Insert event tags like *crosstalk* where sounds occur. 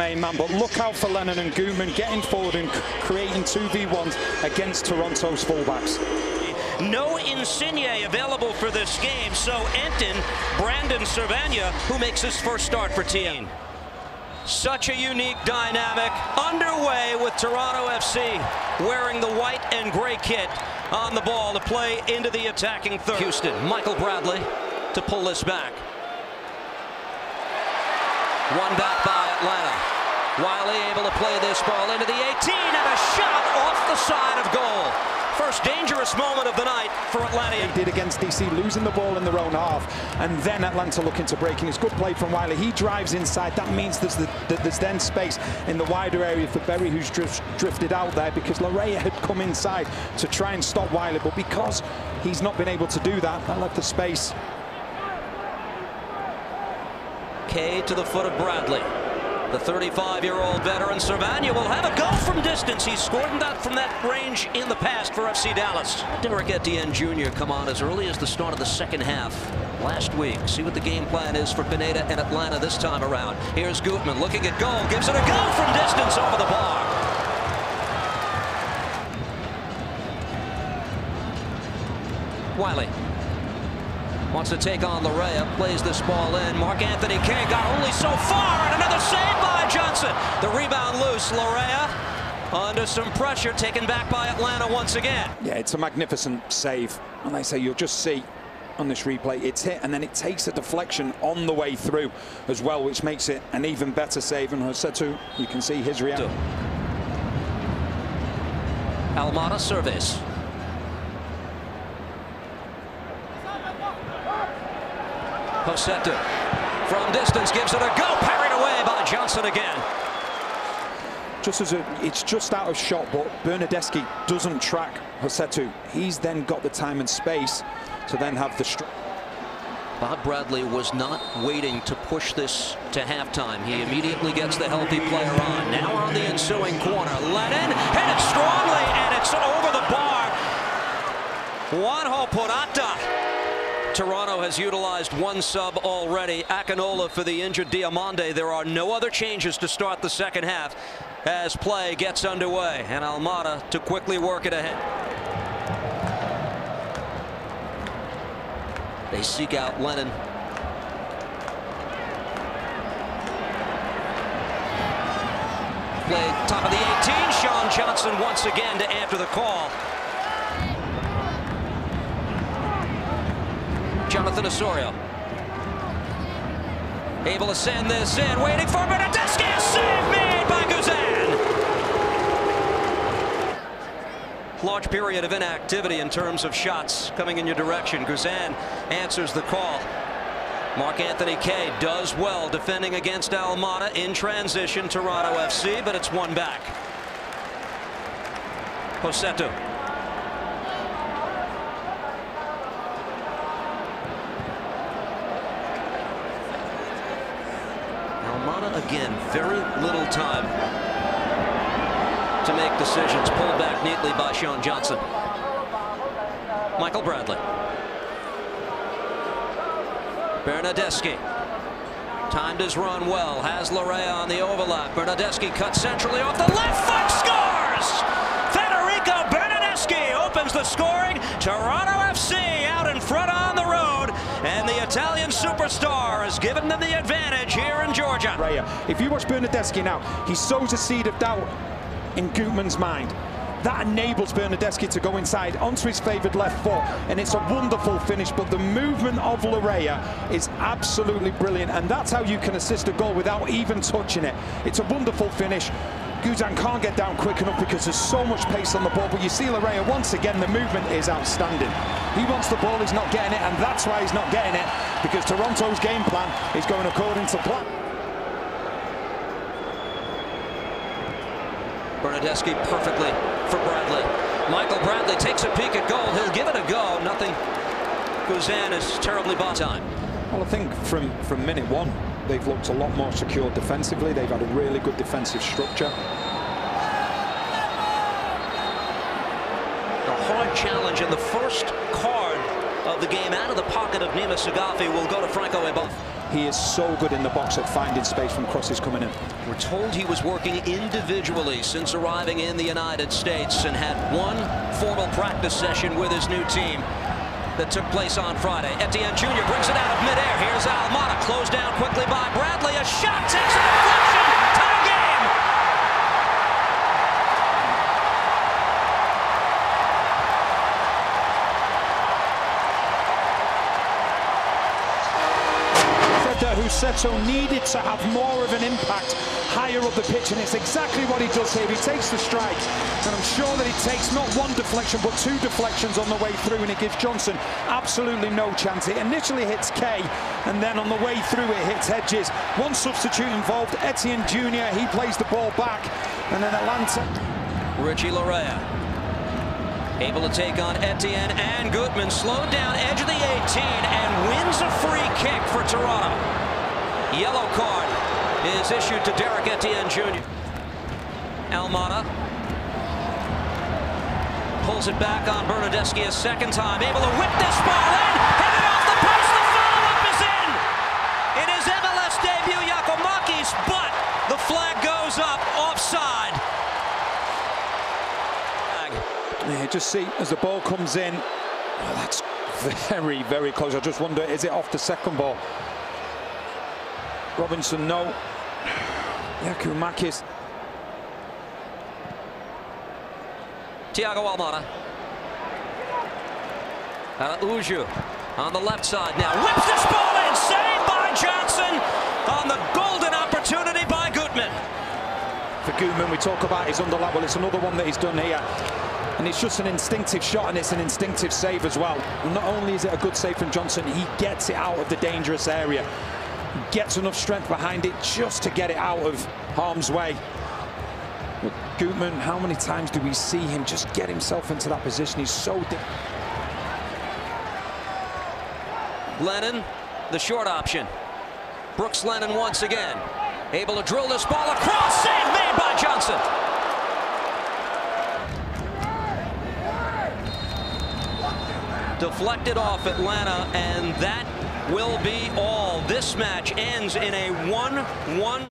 main man, but look out for Lennon and Gutman getting forward and creating 2v1s against Toronto's fullbacks. No Insigne available for this game, so Enton, Brandon Servania, who makes his first start for team. Such a unique dynamic underway with Toronto FC wearing the white and gray kit on the ball to play into the attacking third. Houston, Michael Bradley to pull this back. One back by Atlanta. Wiley able to play this ball into the 18 and a shot off the side of goal. First dangerous moment of the night for Atlanta. He did against DC, losing the ball in their own half, and then Atlanta looking to break. It's good play from Wiley. He drives inside. That means there's, the, there's then space in the wider area for Berry, who's drift, drifted out there because Laryea had come inside to try and stop Wiley, but because he's not been able to do that, that left the space. K to the foot of Bradley. The 35-year-old veteran Servania will have a go from distance. He's scored that from that range in the past for FC Dallas. Derek Etienne Jr. come on as early as the start of the second half last week. See what the game plan is for Pineda and Atlanta this time around. Here's Gutman looking at goal. Gives it a go from distance over the bar. Wiley wants to take on Laryea, plays this ball in. Mark Anthony Kaye got only so far, and another save by Johnson. The rebound loose. Laryea under some pressure, taken back by Atlanta once again. Yeah, it's a magnificent save. And they say you'll just see on this replay, it's hit, and then it takes a deflection on the way through as well, which makes it an even better save. And Rossetto, you can see his reaction. Almada service. Rossetto from distance gives it a go, parried away by Johnson again. Just as a, it's just out of shot, but Bernardeschi doesn't track Rossetto. He's then got the time and space to then have the. Bob Bradley was not waiting to push this to halftime. He immediately gets the healthy player on. Now on the ensuing corner, Lennon hit it strongly, has utilized one sub already. Akinola for the injured Diomande. There are no other changes to start the second half as play gets underway. And Almada to quickly work it ahead. They seek out Lennon. Play top of the 18. Sean Johnson once again to answer the call. Jonathan Osorio. Able to send this in, waiting for Bernardeschi. A save made by Guzan. Large period of inactivity in terms of shots coming in your direction. Guzan answers the call. Mark Anthony Kaye does well defending against Almada in transition. Toronto FC, but it's one back. Rossetto again, very little time to make decisions. Pulled back neatly by Sean Johnson. Michael Bradley. Bernardeschi. Timed his run well. Has Laryea on the overlap. Bernardeschi cuts centrally off the left foot. Scores! Federico Bernardeschi opens the scoring. Toronto FC out in front on the road. And the Italian superstar has given them the advantage here Georgia. If you watch Bernardeschi now, he sows a seed of doubt in Gutman's mind. That enables Bernardeschi to go inside onto his favoured left foot, and it's a wonderful finish. But the movement of Laryea is absolutely brilliant, and that's how you can assist a goal without even touching it. It's a wonderful finish. Guzan can't get down quick enough because there's so much pace on the ball. But you see Laryea, once again, the movement is outstanding. He wants the ball, he's not getting it, and that's why he's not getting it, because Toronto's game plan is going according to plan. Bernardeschi perfectly for Bradley. Michael Bradley takes a peek at goal. He'll give it a go. Nothing. Guzan is terribly bought time. Well, I think from, from minute one, they've looked a lot more secure defensively. They've had a really good defensive structure. A hard challenge in the first card of the game out of the pocket of Nima Saghafi will go to Franco Ibarra. He is so good in the box at finding space from crosses coming in. We're told he was working individually since arriving in the United States and had one formal practice session with his new team that took place on Friday. Etienne Jr. brings it out of midair. Here's Almada, closed down quickly by Bradley. A shot takes a deflection. Tie game. So needed to have more of an impact higher up the pitch and it's exactly what he does here. He takes the strike and I'm sure that he takes not one deflection but two deflections on the way through and it gives Johnson absolutely no chance. It initially hits Kaye and then on the way through it hits Hedges. One substitute involved Etienne Jr he plays the ball back and then Atlanta. Richie Laryea able to take on Etienne and Gutman slowed down edge of the 18 and wins a free kick for Toronto Yellow card is issued to Derek Etienne Jr. Almada pulls it back on Bernardeschi a second time, able to whip this ball in, it off the post, the follow-up is in! It is MLS debut Giakoumakis, but the flag goes up offside. Yeah, just see as the ball comes in, oh, that's *laughs* very, very close. I just wonder, is it off the second ball? Robinson, no. Giakoumakis. Thiago Almada. Uh, Uju on the left side now. Whips this ball in. Saved by Johnson on the golden opportunity by Gutman. For Gutman, we talk about his underlap. Well, it's another one that he's done here. And it's just an instinctive shot and it's an instinctive save as well. Not only is it a good save from Johnson, he gets it out of the dangerous area gets enough strength behind it just to get it out of harm's way. But Gutman, how many times do we see him just get himself into that position? He's so... Lennon, the short option. Brooks Lennon once again. Able to drill this ball across. Save made by Johnson. Deflected off Atlanta, and that will be all. This match ends in a 1-1.